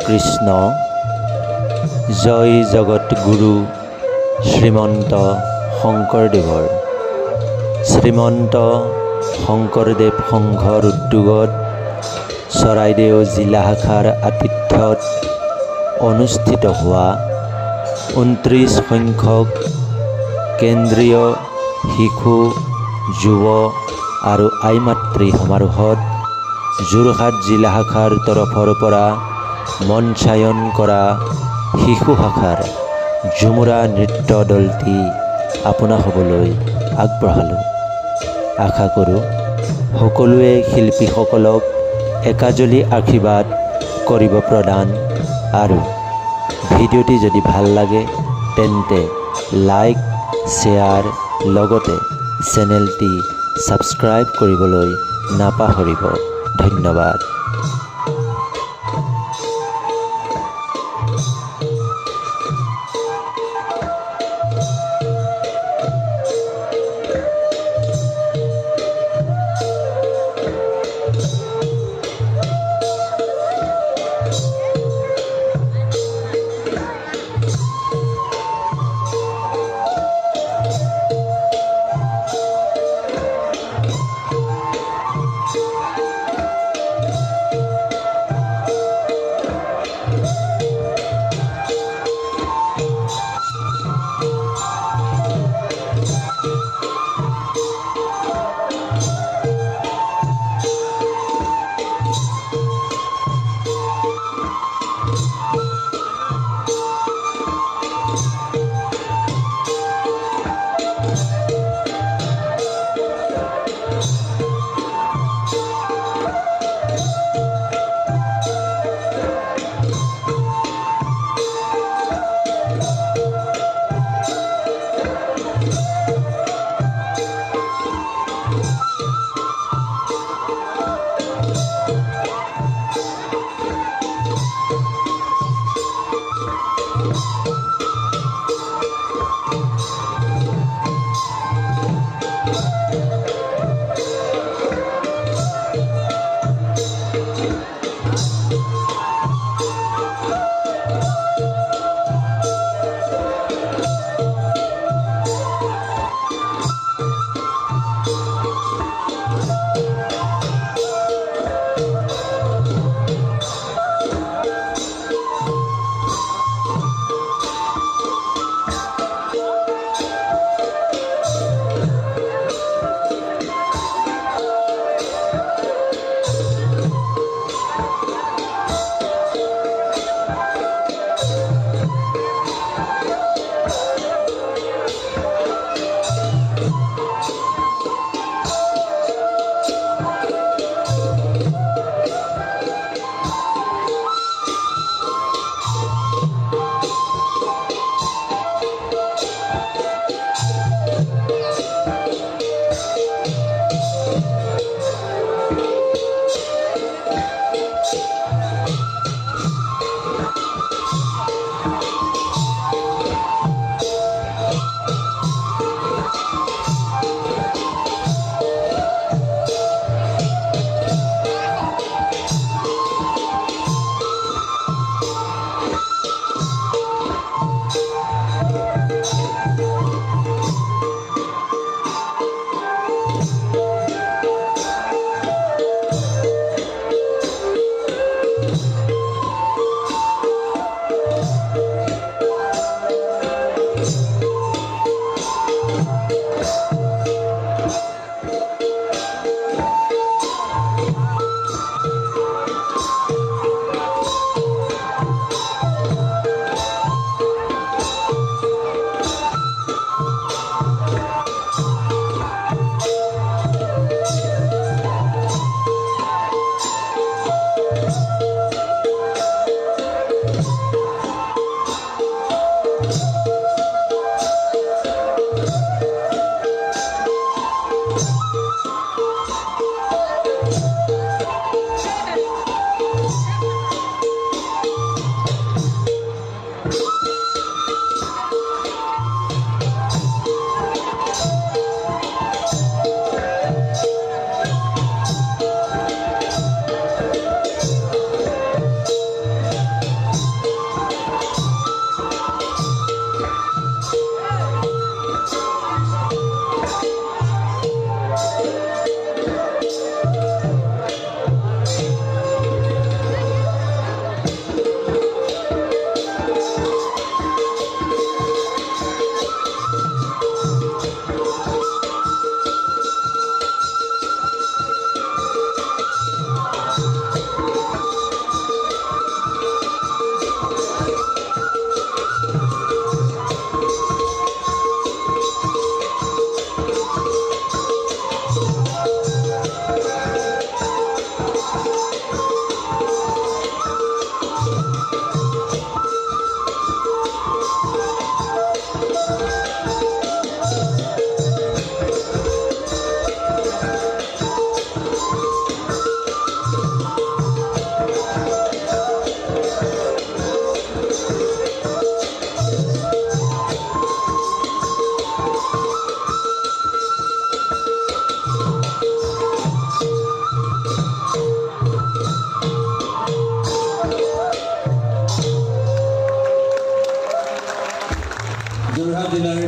কৃষ্ণ। জয় জগতগুৰু শ্ৰীমন্ত শংকৰদেৱৰ। শ্ৰীমন্ত শংকৰদেৱ সংঘৰ উদ্যোগত চৰাইদেউ জিলা শাখাৰ আতিথ্যত অনুষ্ঠিত হোৱা ঊনত্ৰিছ সংখ্যক কেন্দ্ৰীয় শিশু যুৱ আৰু আই মাতৃ সমাৰোহত যোৰহাট জিলা শাখাৰ তৰফৰ পৰা মঞ্চায়ন কৰা শিশু শাখাৰ ঝুমুৰা নৃত্য দলটি আপোনা হ'বলৈ আগবঢ়ালোঁ। আশা কৰোঁ সকলোৱে শিল্পীসকলক একাজলি আশীৰ্বাদ কৰিব প্ৰদান আৰু ভিডিঅ'টি যদি ভাল লাগে তেন্তে লাইক শ্বেয়াৰ লগতে চেনেলটি ছাবস্ক্ৰাইব কৰিবলৈ নাপাহৰিব। ধন্যবাদ। Vâng, Madinah